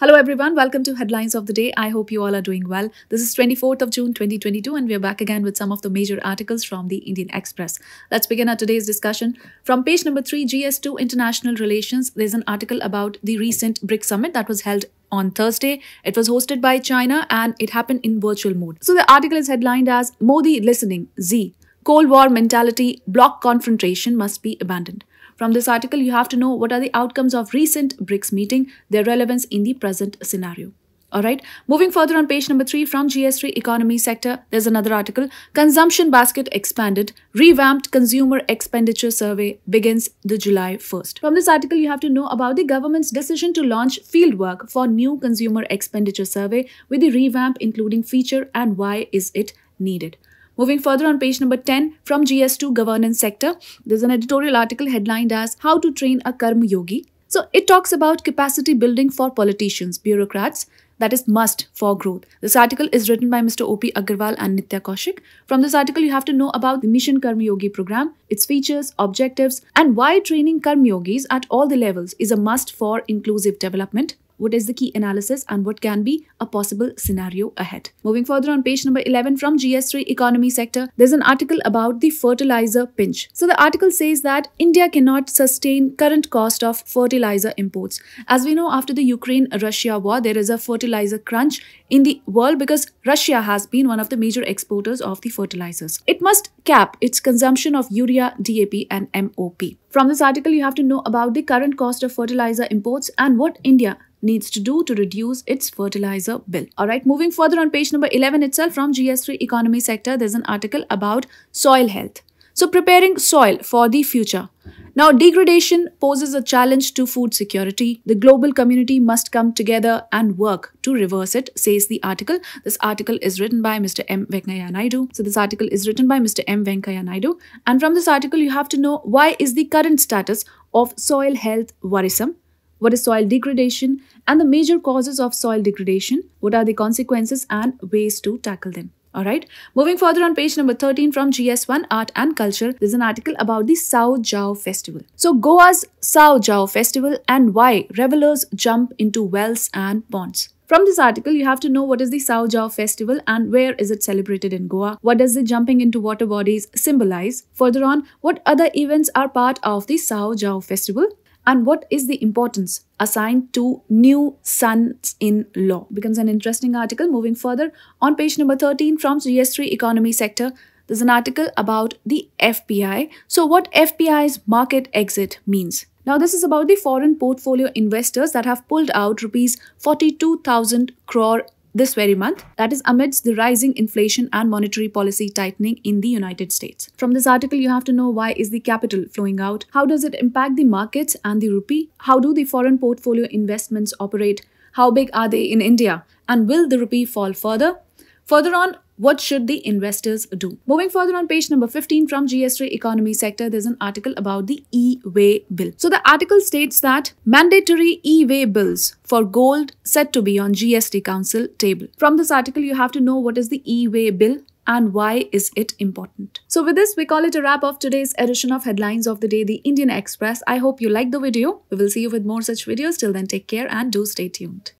Hello everyone, welcome to Headlines of the Day. I hope you all are doing well. This is 24th of June 2022 and we are back again with some of the major articles from the Indian Express. Let's begin our today's discussion. From page number 3 GS2 International Relations, there's an article about the recent BRICS summit that was held on Thursday. It was hosted by China and it happened in virtual mode. So the article is headlined as Modi listening, Xi. Cold War mentality, bloc confrontation must be abandoned. From this article, you have to know what are the outcomes of recent BRICS meeting, their relevance in the present scenario. All right. Moving further on page number three from GS3 economy sector, there's another article. Consumption basket expanded. Revamped consumer expenditure survey begins the July 1st. From this article, you have to know about the government's decision to launch fieldwork for new consumer expenditure survey with the revamp including feature and why is it needed. Moving further on page number 10 from GS2 governance sector, there's an editorial article headlined as How to Train a Karma Yogi. So it talks about capacity building for politicians, bureaucrats, that is must for growth. This article is written by Mr. O.P. Agarwal and Nitya Kaushik. From this article, you have to know about the Mission Karma Yogi program, its features, objectives, and why training Karma Yogis at all the levels is a must for inclusive development what is the key analysis and what can be a possible scenario ahead. Moving further on page number 11 from GS3 economy sector, there's an article about the fertilizer pinch. So the article says that India cannot sustain current cost of fertilizer imports. As we know, after the Ukraine-Russia war, there is a fertilizer crunch in the world because Russia has been one of the major exporters of the fertilizers. It must cap its consumption of urea, DAP and MOP. From this article, you have to know about the current cost of fertilizer imports and what India needs to do to reduce its fertilizer bill. Alright, moving further on page number 11 itself from GS3 economy sector, there's an article about soil health. So preparing soil for the future. Now, degradation poses a challenge to food security. The global community must come together and work to reverse it, says the article. This article is written by Mr. M. Venkaiah Naidu. So, this article is written by Mr. M. Venkaiah Naidu. And from this article, you have to know why is the current status of soil health worrisome what is soil degradation and the major causes of soil degradation, what are the consequences and ways to tackle them. Alright, moving further on page number 13 from GS1 Art and Culture, there's an article about the Sao Joao Festival. So, Goa's Sao Joao Festival and why revelers jump into wells and ponds. From this article, you have to know what is the Sao Joao festival and where is it celebrated in Goa. What does the jumping into water bodies symbolize? Further on, what other events are part of the Sao Joao festival? And what is the importance assigned to new sons-in-law? Becomes an interesting article. Moving further on page number 13 from gs3 economy sector there's an article about the fpi so what fpi's market exit means? Now, this is about the foreign portfolio investors that have pulled out rupees 42,000 crore this very month, that is amidst the rising inflation and monetary policy tightening in the United States. From this article, you have to know why is the capital flowing out, how does it impact the markets and the rupee, how do the foreign portfolio investments operate, how big are they in India, and will the rupee fall further? Further on, what should the investors do? Moving further on page number 15 from GS3 economy sector, there's an article about the e-way bill. So the article states that mandatory e-way bills for gold set to be on GST council table. From this article, you have to know what is the e-way bill and why is it important. So with this, we call it a wrap of today's edition of Headlines of the Day, the Indian Express. I hope you liked the video. We will see you with more such videos. Till then, take care and do stay tuned.